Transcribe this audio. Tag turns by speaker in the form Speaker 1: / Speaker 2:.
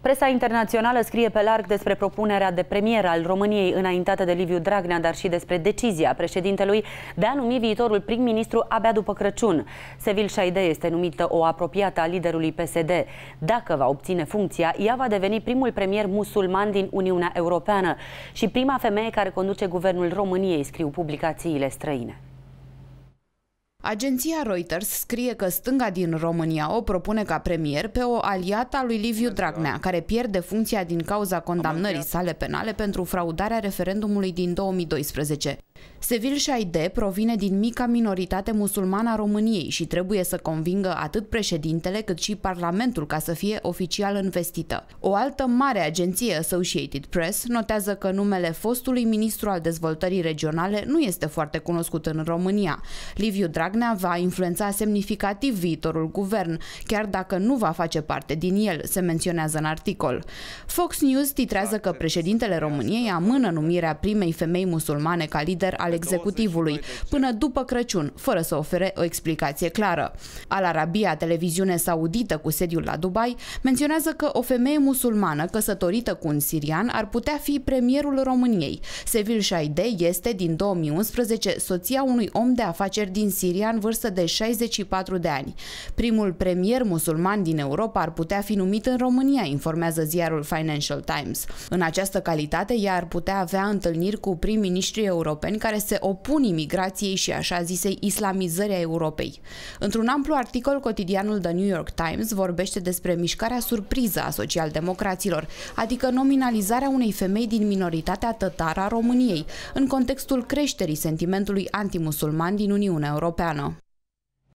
Speaker 1: Presa internațională scrie pe larg despre propunerea de premier al României înaintată de Liviu Dragnea, dar și despre decizia președintelui de a numi viitorul prim-ministru abia după Crăciun. Sevil Șaide este numită o apropiată a liderului PSD. Dacă va obține funcția, ea va deveni primul premier musulman din Uniunea Europeană și prima femeie care conduce guvernul României, scriu publicațiile străine.
Speaker 2: Agenția Reuters scrie că stânga din România o propune ca premier pe o aliată a lui Liviu Dragnea, care pierde funcția din cauza condamnării sale penale pentru fraudarea referendumului din 2012. Sevil Shaide provine din mica minoritate musulmană a României și trebuie să convingă atât președintele cât și Parlamentul ca să fie oficial investită. O altă mare agenție, Associated Press, notează că numele fostului ministru al dezvoltării regionale nu este foarte cunoscut în România. Liviu Dragnea va influența semnificativ viitorul guvern, chiar dacă nu va face parte din el, se menționează în articol. Fox News titrează că președintele României amână numirea primei femei musulmane ca lider lider al executivului, până după Crăciun, fără să ofere o explicație clară. Al Arabia, televiziune saudită cu sediul la Dubai, menționează că o femeie musulmană căsătorită cu un sirian ar putea fi premierul României. Sevil Shaide este, din 2011, soția unui om de afaceri din Siria în vârstă de 64 de ani. Primul premier musulman din Europa ar putea fi numit în România, informează ziarul Financial Times. În această calitate, ea ar putea avea întâlniri cu prim-ministrii europeni care se opun imigrației și așa zisei islamizări a Europei. Într-un amplu articol, cotidianul The New York Times vorbește despre mișcarea surpriză a socialdemocraților, adică nominalizarea unei femei din minoritatea tătară a României, în contextul creșterii sentimentului antimusulman din Uniunea Europeană.